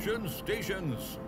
Action stations.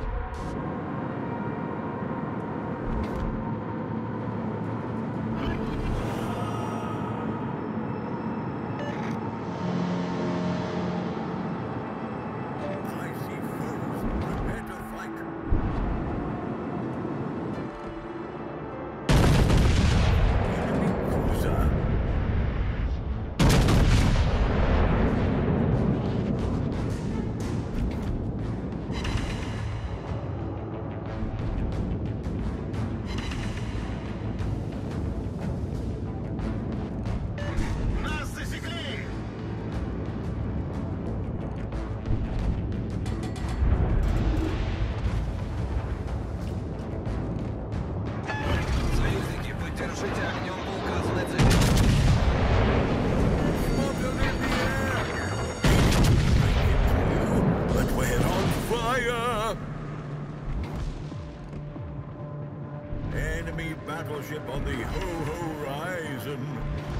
you battleship on the ho horizon.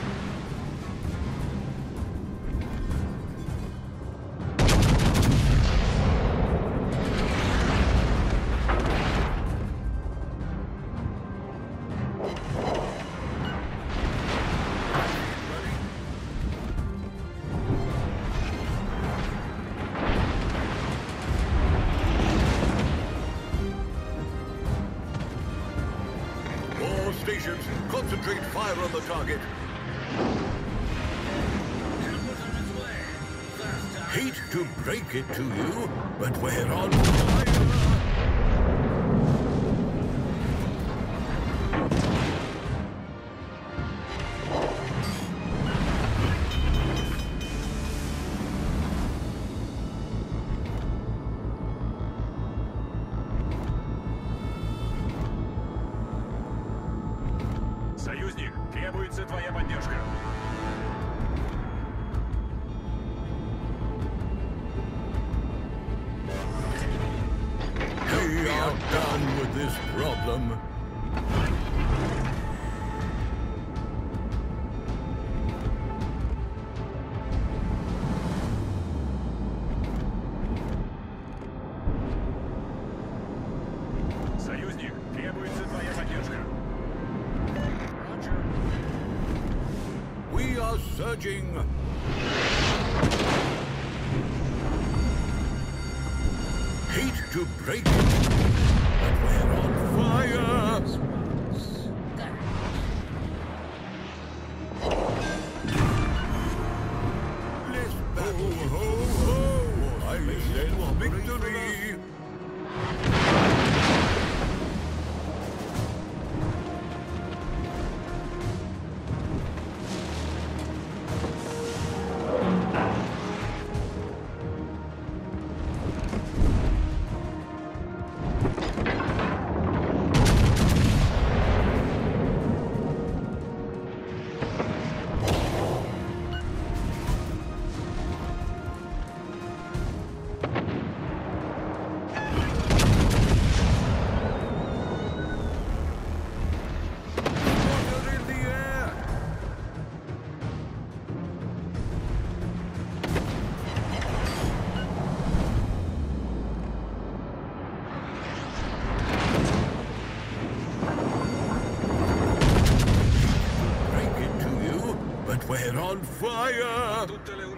Stations, concentrate fire on the target. Hate to break it to you, but we're on fire. требуется твоя поддержка. We are done with this problem. Surging. Hate to break it, but we're on fire. We're on fire!